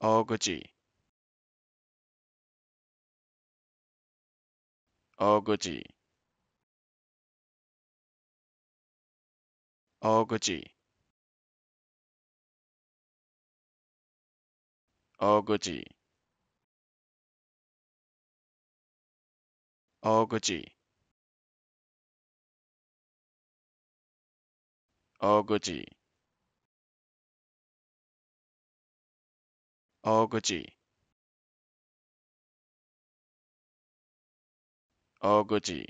어그지. 어그지. 어그지. 어그지. 어그지. 어그지 어그지. 어그지